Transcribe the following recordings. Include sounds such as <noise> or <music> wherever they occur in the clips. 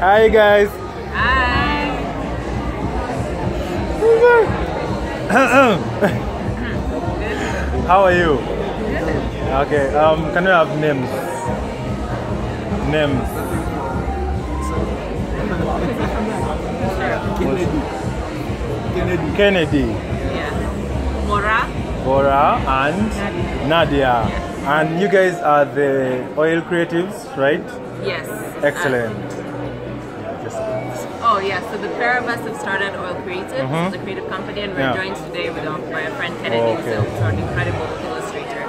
Hi guys. Hi. How are you? Okay. Um, can we have names? Names. Kennedy. Kennedy, Yeah. Mora. Bora, and Nadia. And you guys are the oil creatives, right? Yes. Excellent. Oh yeah, so the pair of us have started Oil Creative, Mhm. the creative company, and we're Yeah. joined today with um, by a friend Kennedy, Okay. who's an incredible illustrator.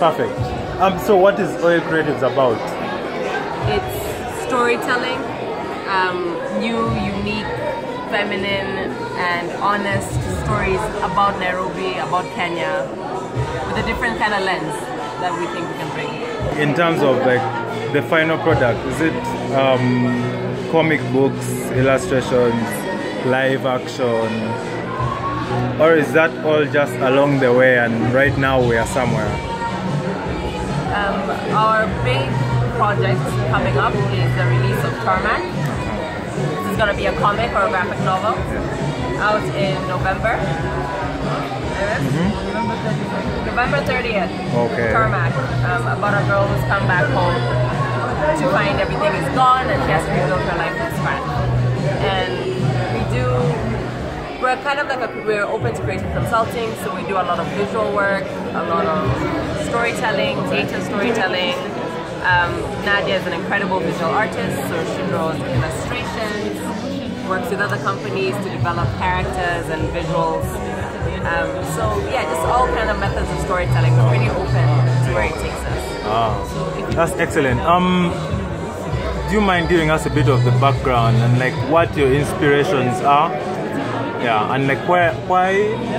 Perfect. Um, so what is oil creatives about? It's storytelling, um, new, unique, feminine, and honest stories about Nairobi, about Kenya, with a different kind of lens that we think we can bring. In terms of like the final product, is it um, comic books, illustrations, live action, or is that all just along the way and right now we are somewhere? Um, our big project coming up is the release of Tarmac. This is going to be a comic or a graphic novel out in November. November 30th. Okay. Tarmac. Um, about a girl who's come back home to find everything is gone and she has to rebuild her life from scratch. And we do we're kind of like a, we're open to creative consulting, so we do a lot of visual work, a lot of storytelling, theater storytelling. Um, Nadia is an incredible visual artist, so she draws illustrations, works with other companies to develop characters and visuals. Um, so yeah, just all kind of methods of storytelling. We're pretty open where it takes us. Ah, that's excellent. Um, do you mind giving us a bit of the background and like what your inspirations are? Yeah, and like where, why,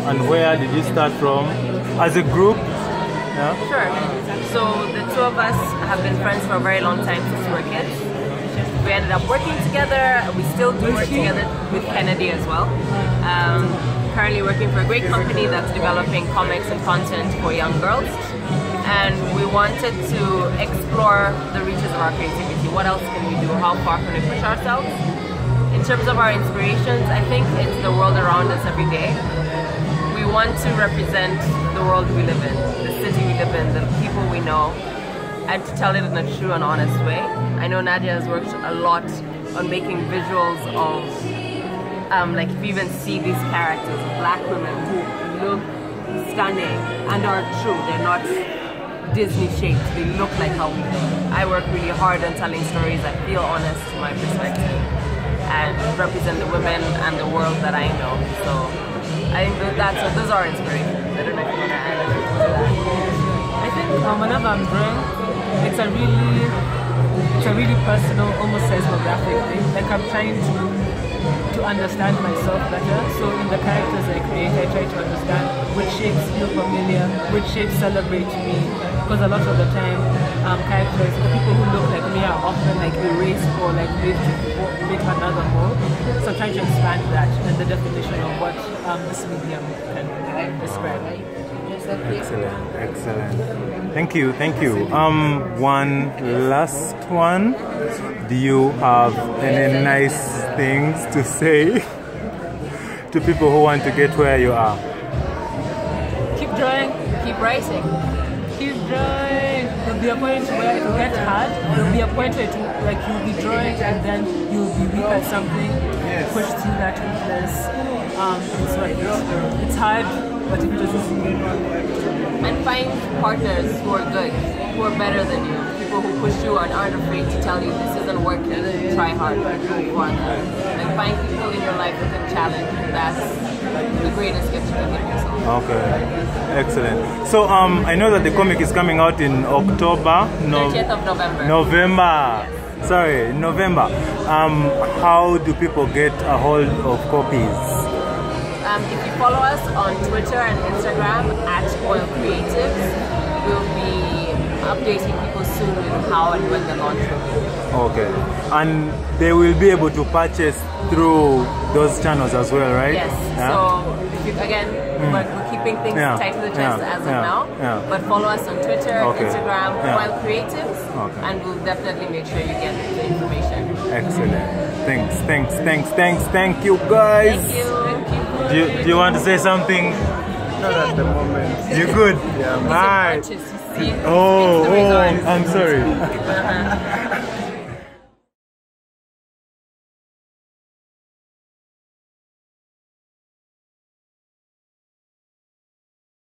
and where did you start from as a group? Yeah. Sure. So the two of us have been friends for a very long time since we were kids. We ended up working together. We still do work together with Kennedy as well. Um, currently working for a great company that's developing comics and content for young girls. Wanted to explore the reaches of our creativity. What else can we do? How far can we push ourselves? In terms of our inspirations, I think it's the world around us every day we want to represent the world we live in, the city we live in, the people we know, and to tell it in a true and honest way. I know Nadia has worked a lot on making visuals of, um, like, if you even see these characters, black women who look stunning and are true. They're not Disney shaped. They look like how we look. I work really hard on telling stories that feel honest to my perspective and represent the women and the world that I know. So I think that that's those are inspirations. I don't know if you want to add. I think um, I'm drawing, it's a really, it's a really personal, almost seismographic thing. Like I'm trying to to understand myself better. So in the characters I create, I try to understand which shapes feel familiar, which shapes celebrate me. Because a lot of the time, um, characters, the people who look like me are often like erased or like made to fit another mold. So I'm trying to expand that and the definition of what um, this medium can describe. Excellent, excellent. Thank you, thank you. Um, one last one. Do you have any nice things to say <laughs> to people who want to get where you are? Keep drawing, Keep writing. Keep drawing. There'll be a point where it will get hard. There'll be a point where like you'll be drawing and then you'll be weak at something. Push through that weakness. Um, it's like it's hard, but it doesn't. And find partners who are good, who are better than you, people who push you and aren't afraid to tell you this isn't working, try hard, move on. And find people in your life who can challenge. That's the greatest gift you can give yourself. Okay, excellent. So um, I know that the comic is coming out in October, no, 30th of November. November. Sorry, November. Um, how do people get a hold of copies? Um, if you follow us on Twitter and Instagram at Oil Creatives, we'll be updating people soon with how and when the launch will be. Okay. And they will be able to purchase through those channels as well, right? Yes. Yeah. So, you, again, mm. we're, we're, keeping things yeah. tight to the chest yeah. as of now. But follow us on Twitter, okay. Instagram, Oil Creatives, okay. and we'll definitely make sure you get the information. Excellent. Thanks, thanks, thanks, thanks, thank you guys. Thank you. Do you, do you want to say something? Not at the moment. You good? Yeah. All right. Oh, oh, I'm sorry. <laughs>